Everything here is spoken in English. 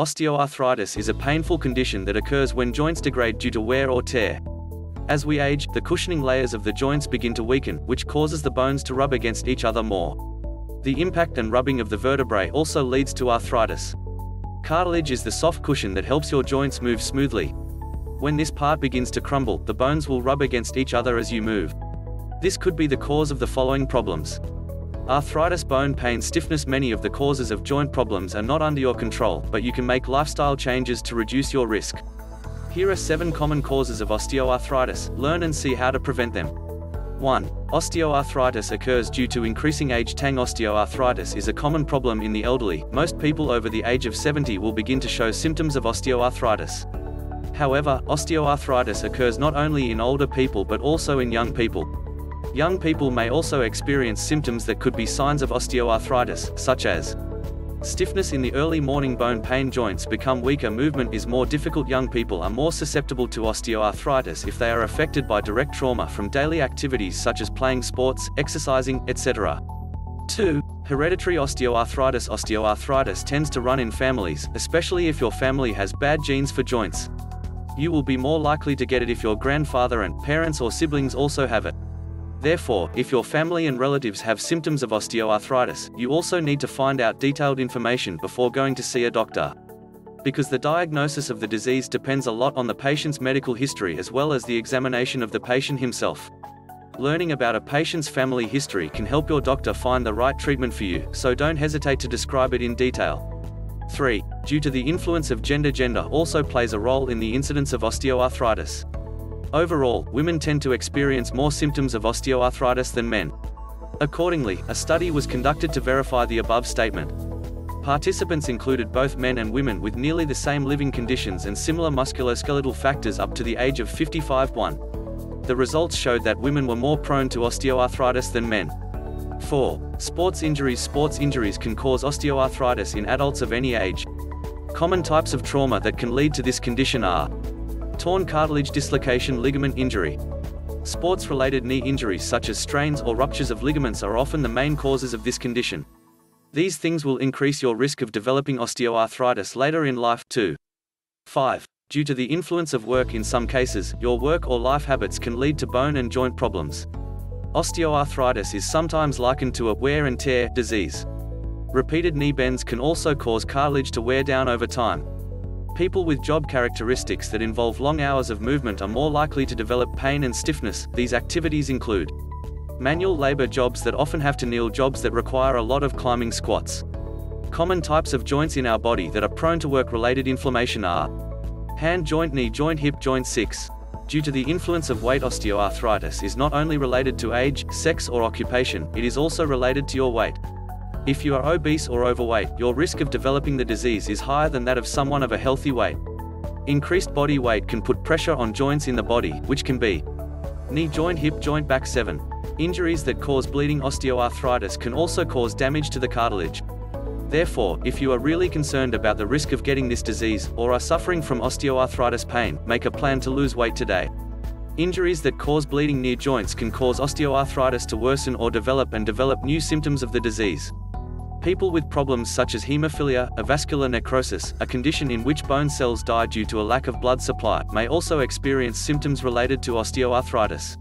Osteoarthritis is a painful condition that occurs when joints degrade due to wear or tear. As we age, the cushioning layers of the joints begin to weaken, which causes the bones to rub against each other more. The impact and rubbing of the vertebrae also leads to arthritis. Cartilage is the soft cushion that helps your joints move smoothly. When this part begins to crumble, the bones will rub against each other as you move. This could be the cause of the following problems. Arthritis, bone pain, stiffness Many of the causes of joint problems are not under your control, but you can make lifestyle changes to reduce your risk. Here are 7 common causes of osteoarthritis, learn and see how to prevent them. 1. Osteoarthritis occurs due to increasing age. Tang osteoarthritis is a common problem in the elderly. Most people over the age of 70 will begin to show symptoms of osteoarthritis. However, osteoarthritis occurs not only in older people but also in young people. Young people may also experience symptoms that could be signs of osteoarthritis, such as Stiffness in the early morning bone pain joints become weaker movement is more difficult young people are more susceptible to osteoarthritis if they are affected by direct trauma from daily activities such as playing sports, exercising, etc. 2. Hereditary osteoarthritis Osteoarthritis tends to run in families, especially if your family has bad genes for joints. You will be more likely to get it if your grandfather and parents or siblings also have it. Therefore, if your family and relatives have symptoms of osteoarthritis, you also need to find out detailed information before going to see a doctor. Because the diagnosis of the disease depends a lot on the patient's medical history as well as the examination of the patient himself. Learning about a patient's family history can help your doctor find the right treatment for you, so don't hesitate to describe it in detail. 3. Due to the influence of gender Gender also plays a role in the incidence of osteoarthritis. Overall, women tend to experience more symptoms of osteoarthritis than men. Accordingly, a study was conducted to verify the above statement. Participants included both men and women with nearly the same living conditions and similar musculoskeletal factors up to the age of 55 1. The results showed that women were more prone to osteoarthritis than men. 4. Sports injuries Sports injuries can cause osteoarthritis in adults of any age. Common types of trauma that can lead to this condition are Torn cartilage dislocation ligament injury. Sports-related knee injuries such as strains or ruptures of ligaments are often the main causes of this condition. These things will increase your risk of developing osteoarthritis later in life, too. 5. Due to the influence of work in some cases, your work or life habits can lead to bone and joint problems. Osteoarthritis is sometimes likened to a wear and tear disease. Repeated knee bends can also cause cartilage to wear down over time. People with job characteristics that involve long hours of movement are more likely to develop pain and stiffness. These activities include manual labor jobs that often have to kneel jobs that require a lot of climbing squats. Common types of joints in our body that are prone to work-related inflammation are hand joint, knee joint, hip joint 6. Due to the influence of weight osteoarthritis is not only related to age, sex or occupation, it is also related to your weight. If you are obese or overweight, your risk of developing the disease is higher than that of someone of a healthy weight. Increased body weight can put pressure on joints in the body, which can be knee joint, hip joint, back 7. Injuries that cause bleeding osteoarthritis can also cause damage to the cartilage. Therefore, if you are really concerned about the risk of getting this disease, or are suffering from osteoarthritis pain, make a plan to lose weight today. Injuries that cause bleeding near joints can cause osteoarthritis to worsen or develop and develop new symptoms of the disease. People with problems such as hemophilia, avascular necrosis, a condition in which bone cells die due to a lack of blood supply, may also experience symptoms related to osteoarthritis.